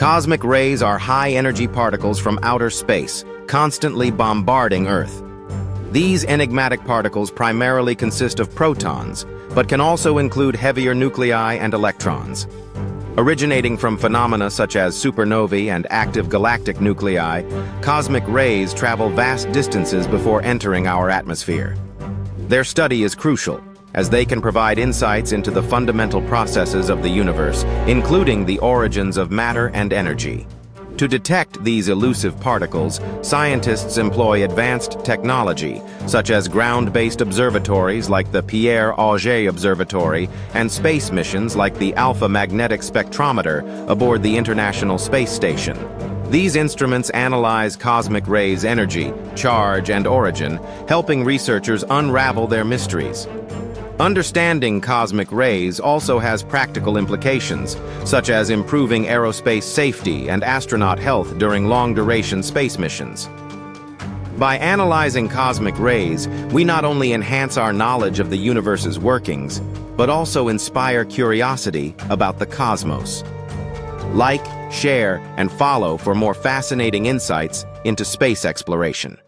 Cosmic rays are high-energy particles from outer space, constantly bombarding Earth. These enigmatic particles primarily consist of protons, but can also include heavier nuclei and electrons. Originating from phenomena such as supernovae and active galactic nuclei, cosmic rays travel vast distances before entering our atmosphere. Their study is crucial, as they can provide insights into the fundamental processes of the universe, including the origins of matter and energy. To detect these elusive particles, scientists employ advanced technology, such as ground-based observatories like the Pierre Auger Observatory and space missions like the Alpha Magnetic Spectrometer aboard the International Space Station. These instruments analyze cosmic rays' energy, charge, and origin, helping researchers unravel their mysteries. Understanding cosmic rays also has practical implications, such as improving aerospace safety and astronaut health during long-duration space missions. By analyzing cosmic rays, we not only enhance our knowledge of the universe's workings, but also inspire curiosity about the cosmos. Like, share, and follow for more fascinating insights into space exploration.